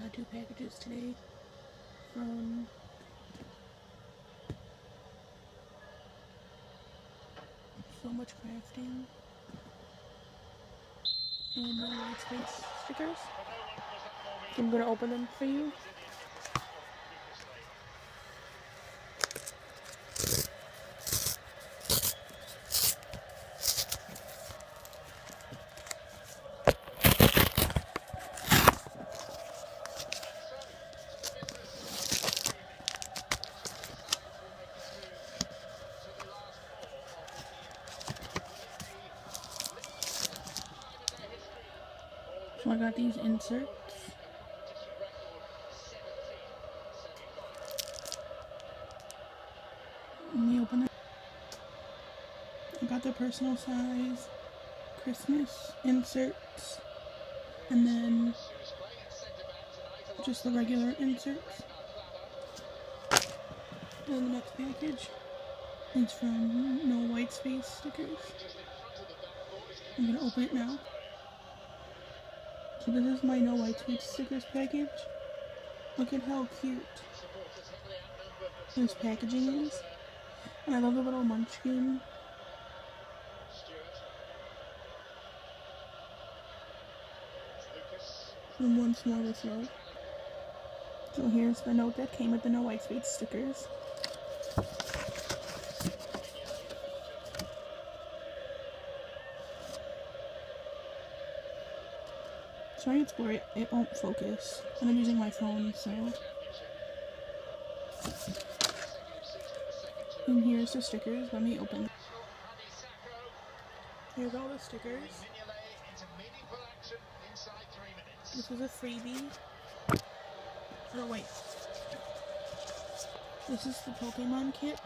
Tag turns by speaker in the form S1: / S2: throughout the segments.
S1: Got two packages today from So Much Crafting and the White Space stickers. I'm gonna open them for you. So I got these inserts. Let me open it. I got the personal size Christmas inserts and then just the regular inserts. And the next package is from No White Space stickers. I'm gonna open it now. So this is my No White Space stickers package. Look at how cute this packaging is. And I love the little munchkin. And once more love. So here's the note that came with the No White Space stickers. Sorry it's blurry, it won't focus. And I'm using my phone, so. And here's the stickers. Let me open. Here's all the stickers. This is a freebie. Oh wait. This is the Pokemon kit.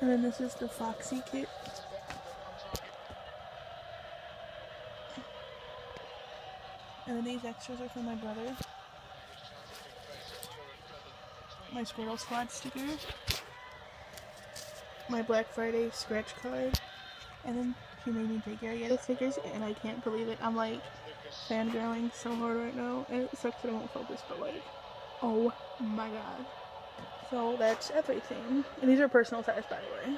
S1: And then this is the Foxy kit. And then these extras are for my brother. My Squirtle Squad sticker. My Black Friday scratch card. And then she made me take the stickers and I can't believe it. I'm like fangirling so hard right now. And it sucks that I won't focus, but like, oh my god. So that's everything. And these are personal size, by the way.